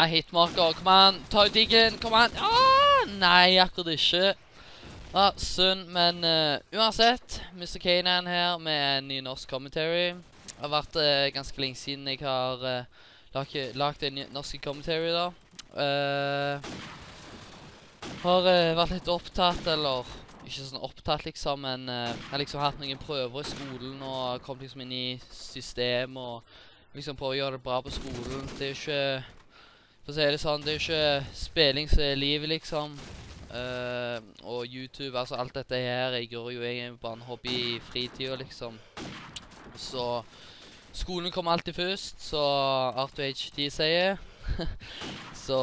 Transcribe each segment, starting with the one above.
Ah, hitmarker, kom an, ta ut diggen, kom an. Ah, nei, akkurat ikke. Ah, synd, men uh, uansett, Mr. Kanan her med en ny norsk commentary. Det har vært uh, ganske lenge siden jeg har uh, lagt, lagt en norsk commentary da. Har vært litt opptatt, eller ikke sånn opptatt liksom, men jeg har liksom hatt noen prøver i skolen og kommet liksom inn i system og liksom prøver å gjøre det bra på skolen. Det er jo ikke for å si det sånn, det er jo ikke spilling som er livet, liksom. Uh, og YouTube, altså alt dette her, jeg gjør jo egentlig bare en hobby i fritida, liksom. Så skolen kommer alltid først, så R2HD sier. så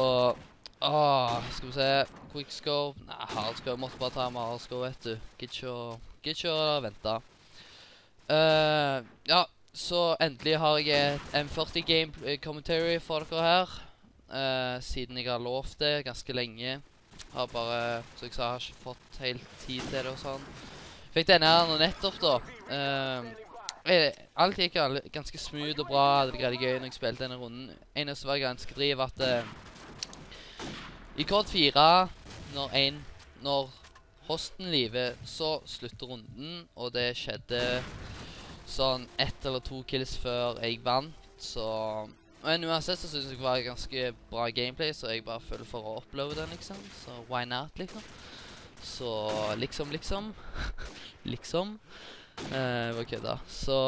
Åh, skal vi se. Quickscope. Nei, hardscope. Måtte bare ta med hardscope, vet du. Gidder ikke å vente. Uh, ja, så endelig har jeg et M40 game commentary for dere her. Uh, siden jeg har lovt det ganske lenge. Har bare, som jeg sa, har ikke fått helt tid til det og sånn. Fikk denne her nå nettopp da. Eh, alt gikk ganske smooth og bra, det var greide gøy når jeg spilte denne runden. Eneste var ganske driv at eh, i kort 4, når en, når hosten lever, så slutter runden, og det skjedde sånn ett eller to kills før jeg vant, så men uansett så synes jeg det var ganske bra gameplay, så jeg bare føler for å oppleve den, liksom. Så why not, liksom? Så liksom, liksom. liksom. Eh, ok kødda. Så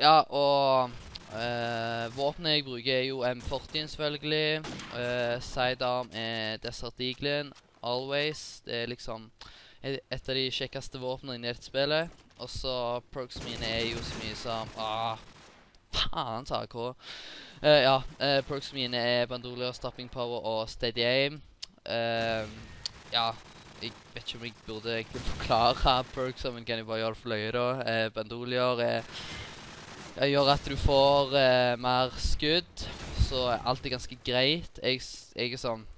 ja, og eh, våpenet jeg bruker er jo M40 selvfølgelig. Eh, sidearm er Desert Eagle, always. Det er liksom et av de kjekkeste våpnene i nettspillet. Og så perks mine er jo så mye som ah, faen, sa AK. Uh, ja, uh, perks mine er Bandolier, Stopping Power og Steady Aim. Uh, ja, jeg vet ikke om jeg burde egentlig forklare perks, men kan jeg bare gjøre det for løye da. Uh, bandolier er, gjør at du får mer skudd, så alt er ganske greit. Jeg, jeg er sånn...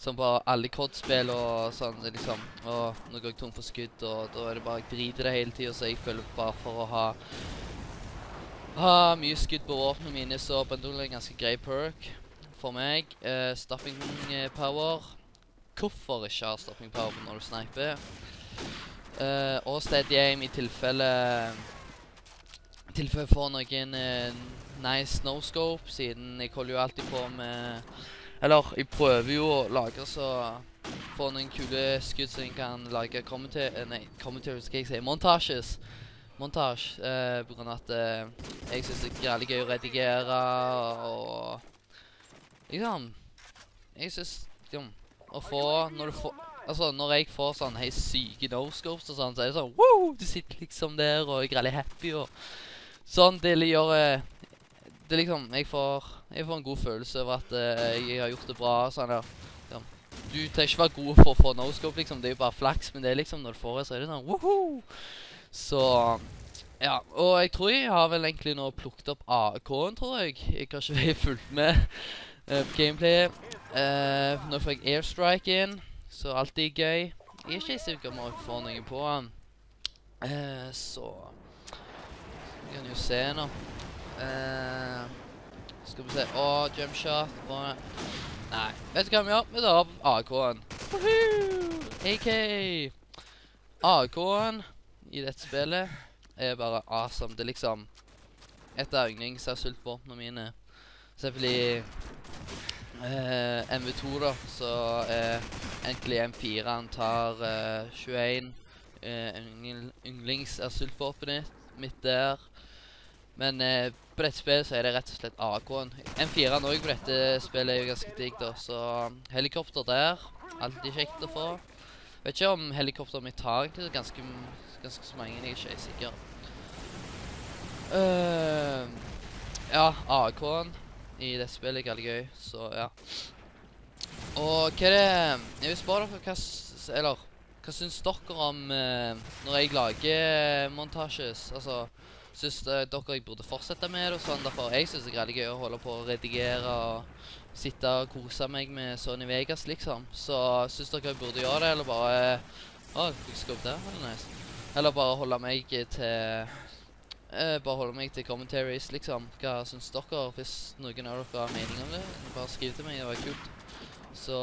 som på alle kortspill og sånn, liksom. Og nå går jeg tom for skudd, og da er det bare jeg driter det hele tiden, så jeg føler bare for å ha har mye skudd på våpnene mine, så Bandol er en ganske grei perk for meg. Uh, stopping power. Hvorfor ikke ha stopping power når du sniper? Uh, og steady aim i tilfelle tilfelle får noen uh, nice no-scope, siden jeg holder jo alltid på med Eller, jeg prøver jo å lage så få noen kule skudd som jeg kan lage kommentarer, nei, kommentarer skal jeg si, montasjes montasje. Eh, på grunn at eh, jeg syns det er veldig gøy å redigere, og liksom, jeg syns liksom, å få, når du får, altså, når jeg får sånn hei syke no-scopes og sånn, så er det sånn, wow, du sitter liksom der, og jeg er veldig happy, og sånn, det gjør, eh, det liksom, jeg får, jeg får en god følelse over at uh, jeg har gjort det bra, sånn der. Du trenger ikke være god for å få no-scope, liksom, det er jo bare flaks, men det er liksom, når du får det, så er det sånn, woohoo! Så ja, og jeg tror jeg har vel egentlig nå plukket opp AK-en, tror jeg. Jeg har ikke fulgt med uh, på gameplayet. Uh, nå får jeg airstrike inn, så alltid gøy. Jeg er ikke sikker om jeg får noe på han. Uh, så Vi kan jo se nå. skal vi se. Å, jumpshot. Nei, vet du hva vi gjør? Vi tar opp AK-en. AK! AK-en i dette spillet er bare awesome. Det er liksom et av yndlingsassultvåpnene mine. Selvfølgelig eh, MV2 da, så eh, egentlig M4 tar eh, 21 eh, yndlingsassultvåpenet mitt der. Men eh, på dette spillet så er det rett og slett AK-en. M4 nå på dette spillet er jo ganske digg, da. Så helikopter der. Alltid kjekt å få. Vet ikke om helikopteret mitt tar egentlig ganske, ganske så mange. Jeg er ikke sikker. Uh, ja, AK-en i dette spillet er veldig gøy, så ja. Og hva er det Jeg vil spørre dere hva Eller hva syns dere om uh, når jeg lager montasjes? Altså Syns eh, dere jeg burde fortsette med det og sånn? Derfor jeg syns det er veldig gøy å holde på å redigere og sitte og kose meg med Sony Vegas, liksom. Så syns dere jeg burde gjøre det, eller bare Å, quickscope der var det nice. Eller bare holde meg til eh, Bare holde meg til commentaries, liksom. Hva syns dere? Hvis noen av dere har mening om det, bare skriv til meg. Det var kult. Så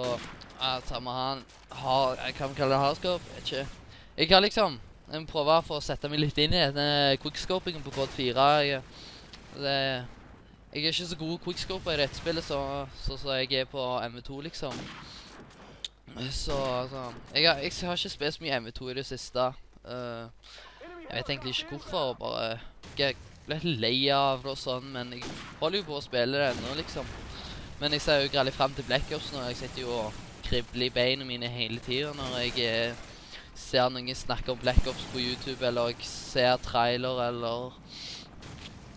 ja, samme han har Hva vi kalle det hardskap. Ikke. Jeg har liksom jeg må prøve for å sette meg litt inn i denne quickscopingen på kod 4. Jeg, det, jeg er ikke så god quickscoper i dette spillet så, så, så jeg er på MV2, liksom. Så altså Jeg har, jeg har ikke spilt så mye MV2 i det siste. Uh, jeg vet egentlig ikke hvorfor. Bare Jeg ble litt lei av det og sånn, men jeg holder jo på å spille det ennå, liksom. Men jeg ser jo greit frem til Black Ops nå. Jeg sitter jo og kribler i beina mine hele tida når jeg eh, ser noen snakke om Black Ops på YouTube, eller jeg ser trailer, eller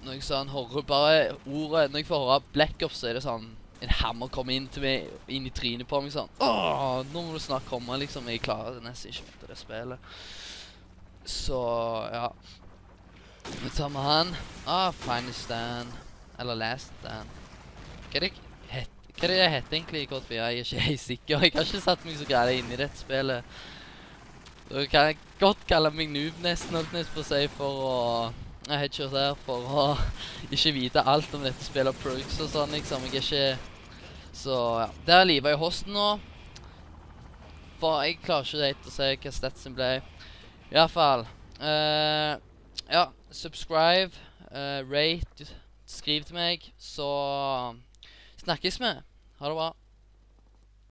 noe sånn Hører bare ordet Når jeg får høre Black Ops, så er det sånn en hammer kommer inn til meg, inn i trynet på meg sånn Åh, nå må du snart komme, liksom. Jeg klarer nesten ikke å det spillet. Så, ja. Vi tar med han. Ah, Final Stand. Eller Last Stand. Hva er det hva er det heter egentlig i Kort 4? Jeg er ikke helt sikker. Jeg har ikke satt meg så greit inn i dette spillet. Du kan jeg godt kalle meg noob nesten, holdt jeg på å si, for å Jeg headshot her for å ikke vite alt om dette spillet og perks og sånn, liksom. Jeg er ikke Så ja. Der er livet i hosten nå. For jeg klarer ikke helt å si hva statsen ble. Iallfall. Uh, ja, subscribe, uh, rate, skriv til meg, så snakkes vi. Ha det bra.